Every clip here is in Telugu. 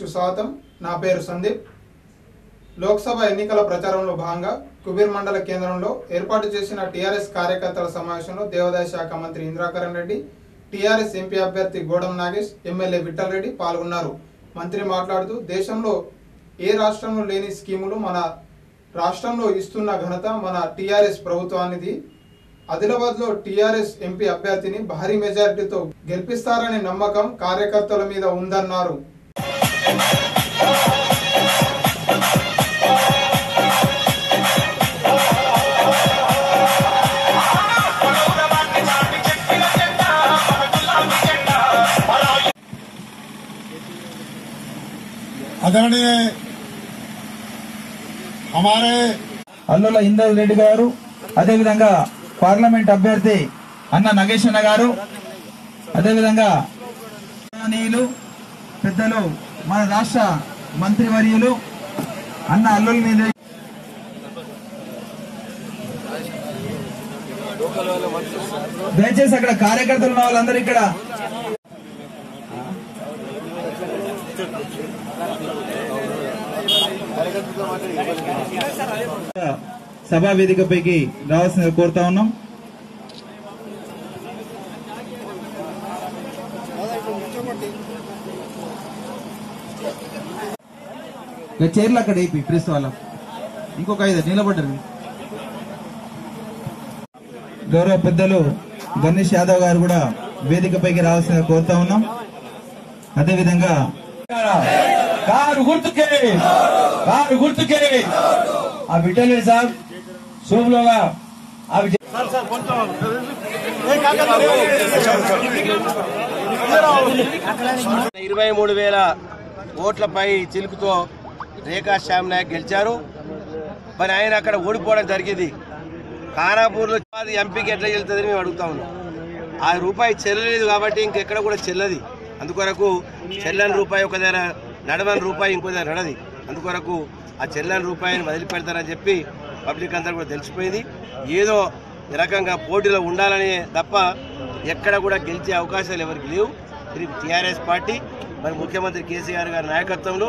న్యూస్కు స్వాగతం. నా పేరు సందీప్. లోక్సభ ఎన్నికల ప్రచారంలో భాగంగా కుబీర్ మండల కేంద్రంలో ఏర్పాటు చేసిన టీఆర్ఎస్ కార్యకర్తల సమావేశంలో దేవాదాయ శాఖ మంత్రి ఇంద్రాకరణ్ రెడ్డి టీఆర్ఎస్ ఎంపీ అభ్యర్థి గోడం నాగేష్ ఎమ్మెల్యే విఠల్ రెడ్డి పాల్గొన్నారు. మంత్రి మాట్లాడుతూ దేశంలో ఏ రాష్ట్రంలో లేని స్కీములు మన రాష్ట్రంలో ఇస్తున్న ఘనత మన టీఆర్ఎస్ ప్రభుత్వానిది. ఆదిలాబాద్లో టీఆర్ఎస్ ఎంపీ అభ్యర్థిని భారీ మెజారిటీతో గెలిపిస్తారనే నమ్మకం కార్యకర్తల మీద ఉందన్నారు. आदरणीय हमारे అల్లుల ఇందర్ రెడ్డి గారు అదేవిధంగా పార్లమెంట్ అభ్యర్థి అన్న నగేష్ అన్న గారు అదేవిధంగా గౌరవనీయులు పెద్దలు మన రాష్ట్ర మంత్రివర్యులు అన్న అల్లుల మీద. దయచేసి అక్కడ కార్యకర్తలు ఉన్న వాళ్ళందరూ ఇక్కడ. సభా వేదికపైకి రావాల్సిందిగా కోరుతా ఉన్నాం. ఇక చైర్లు అక్కడ వేపి ప్రెస్ వాళ్ళ. ఇంకొక ఐదు నిలబడ్డారు. గౌరవ పెద్దలు గణేష్ యాదవ్ గారు కూడా వేదికపైకి రావాల్సిందిగా కోరుతా ఉన్నాం. అదేవిధంగా కారు గుర్తుకే కారు గుర్తుకే. ఆ శుభలోగా ఆ విజయ్ ఇరవై మూడు వేల ఓట్లపై చిలుకుతో రేఖా శ్యామ్ నాయక్ గెలిచారు. మరి ఆయన అక్కడ ఓడిపోవడం జరిగింది. ఖానాపూర్లో అది ఎంపీకి ఎట్లా వెళ్తుందని మేము అడుగుతా ఉన్నాం. ఆ రూపాయి చెల్లలేదు కాబట్టి ఇంకెక్కడ కూడా చెల్లది. అందుకొరకు చెల్లని రూపాయి ఒక దగ్గర నడవని రూపాయి ఇంకో దగ్గర నడది. అందుకొరకు ఆ చెల్లని రూపాయిని వదిలిపెడతారని చెప్పి పబ్లిక్ అంతా కూడా తెలిసిపోయింది. ఏదో ఈ రకంగా పోటీలో ఉండాలని తప్ప ఎక్కడ కూడా గెలిచే అవకాశాలు ఎవరికి లేవు. TRS party. మరి ముఖ్యమంత్రి కేసీఆర్ గారి నాయకత్వంలో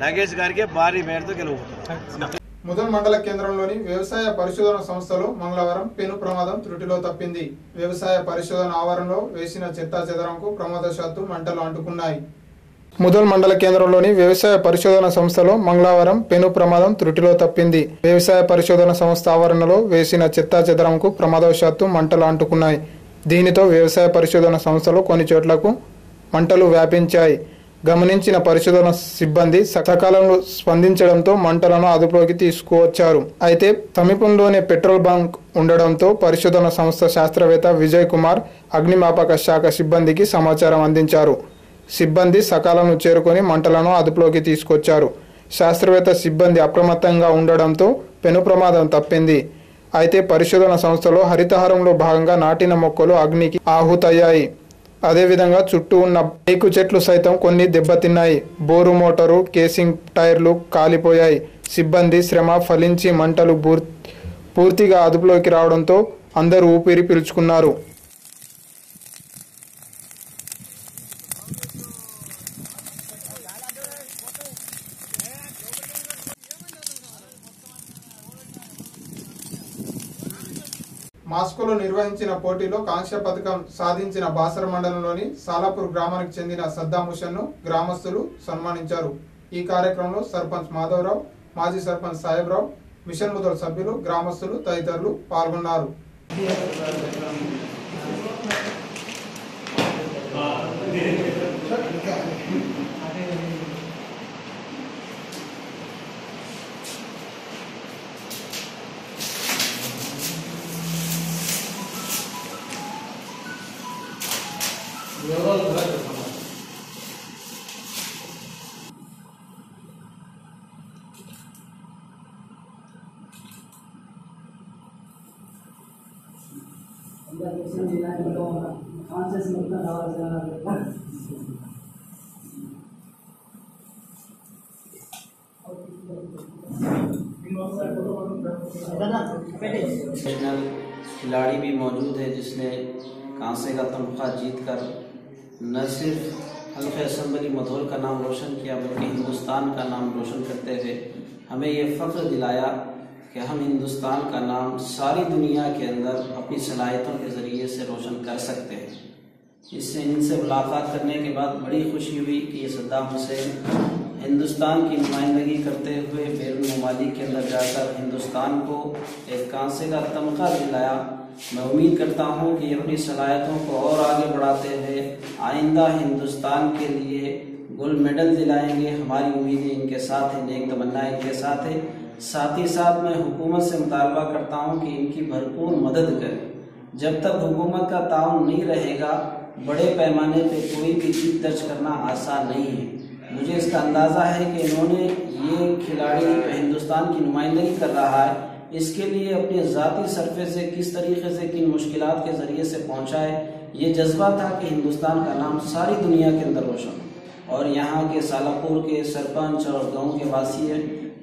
నాగేష్ గారికి భారీ మేరతో గెలుపుతారు ముదల్ మండల కేంద్రంలోని వ్యవసాయ పరిశోధన సంస్థలో మంగళవారం పెను ప్రమాదం త్రుటిలో తప్పింది. వ్యవసాయ పరిశోధన ఆవరణలో వేసిన చెత్తా చెదరంకు ప్రమాదశాత్తు మంటలు అంటుకున్నాయి. ముదల్ మండల కేంద్రంలోని వ్యవసాయ పరిశోధన సంస్థలో మంగళవారం పెను ప్రమాదం త్రుటిలో తప్పింది. వ్యవసాయ పరిశోధన సంస్థ ఆవరణలో వేసిన చెత్తా చెదరంకు ప్రమాదవశాత్తు మంటలు అంటుకున్నాయి. దీనితో వ్యవసాయ పరిశోధన సంస్థలో కొన్ని చోట్లకు మంటలు వ్యాపించాయి. గమనించిన పరిశోధన సిబ్బంది సకాలంలో స్పందించడంతో మంటలను అదుపులోకి తీసుకువచ్చారు. అయితే సమీపంలోనే పెట్రోల్ బంక్ ఉండడంతో పరిశోధన సంస్థ శాస్త్రవేత్త విజయ్ కుమార్ అగ్నిమాపక శాఖ సిబ్బందికి సమాచారం అందించారు. సిబ్బంది సకాలంలో చేరుకొని మంటలను అదుపులోకి తీసుకొచ్చారు. శాస్త్రవేత్త సిబ్బంది అప్రమత్తంగా ఉండడంతో పెను ప్రమాదం తప్పింది. అయితే పరిశోధన సంస్థలో హరితహారంలో భాగంగా నాటిన మొక్కలు అగ్నికి ఆహుతయ్యాయి. అదేవిధంగా చుట్టూ ఉన్న టేకు చెట్లు సైతం కొన్ని దెబ్బతిన్నాయి. బోరు మోటారు కేసింగ్ టైర్లు కాలిపోయాయి. సిబ్బంది శ్రమ ఫలించి మంటలు పూర్- పూర్తిగా అదుపులోకి రావడంతో అందరూ ఊపిరి పీల్చుకున్నారు. మాస్కోలో నిర్వహించిన పోటీలో కాంస్య పథకం సాధించిన బాసర మండలంలోని సాలాపూర్ గ్రామానికి చెందిన సద్దాం హుషన్ను గ్రామస్తులు సన్మానించారు. ఈ కార్యక్రమంలో సర్పంచ్ మాధవరావు మాజీ సర్పంచ్ సాహెబ్రావు మిషన్ ముదల సభ్యులు గ్రామస్తులు తదితరులు పాల్గొన్నారు. کھلاڑی بھی موجود ہے جس نے کانسے کا تنخواہ جیت کر نہ صرف حلف اسمبلی مدھول کا نام روشن کیا، بلکہ ہندوستان کا نام روشن کرتے ہوئے ہمیں یہ فخر دلایا کہ ہم ہندوستان کا نام ساری دنیا کے اندر اپنی صلاحیتوں کے ذریعے سے روشن کر سکتے ہیں۔ اس سے ان سے ملاقات کرنے کے بعد بڑی خوشی ہوئی کہ یہ صدام حسین ہندوستان کی نمائندگی کرتے ہوئے بیرون ممالک کے اندر جا کر ہندوستان کو ایک کانسے کا تمغہ دلایا۔ میں امید کرتا ہوں کہ اپنی صلاحیتوں کو اور آگے بڑھاتے ہوئے آئندہ ہندوستان کے لیے گولڈ میڈل دلائیں گے۔ ہماری امیدیں ان کے ساتھ ہیں نیک تمنا ان کے ساتھ ہے۔ ساتھ ہی ساتھ میں حکومت سے مطالبہ کرتا ہوں کہ ان کی بھرپور مدد کرے۔ جب تک حکومت کا تعاون نہیں رہے گا، بڑے پیمانے پہ کوئی بھی جیت درج کرنا آسان نہیں ہے۔ مجھے اس کا اندازہ ہے کہ انہوں نے یہ کھلاڑی ہندوستان کی نمائندگی کر رہا ہے۔ اس کے لیے اپنے ذاتی صرفے سے کس طریقے سے کن مشکلات کے ذریعے سے پہنچا ہے، یہ جذبہ تھا کہ ہندوستان کا نام ساری دنیا کے اندر روشن ہو۔ اور یہاں کے سالاپور کے سرپنچ اور گاؤں کے واسی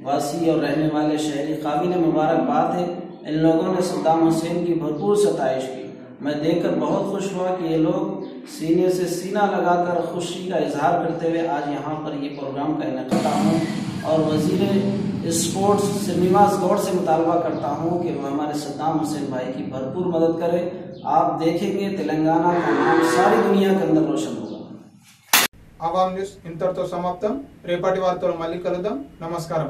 واسی اور رہنے والے شہری قابل مبارک بات ہے۔ ان لوگوں نے صدام حسین کی بھرپور ستائش کی۔ میں دیکھ کر بہت خوش ہوا کہ یہ لوگ سینے سے سینہ لگا کر خوشی کا اظہار کرتے ہوئے آج یہاں پر یہ پروگرام کا انعقاد ہوں اور وزیر اسپورٹس سے نواز گوڑ سے مطالبہ کرتا ہوں کہ وہ ہمارے صدام حسین بھائی کی بھرپور مدد کرے۔ آپ دیکھیں گے تلنگانہ کا نام ساری دنیا کے اندر روشن ہوگا۔ عوام ఆవాం న్యూస్ ఇంతటితో సమాప్తం రేపటి వార్తలు మళ్ళీ కలుద్దాం నమస్కారం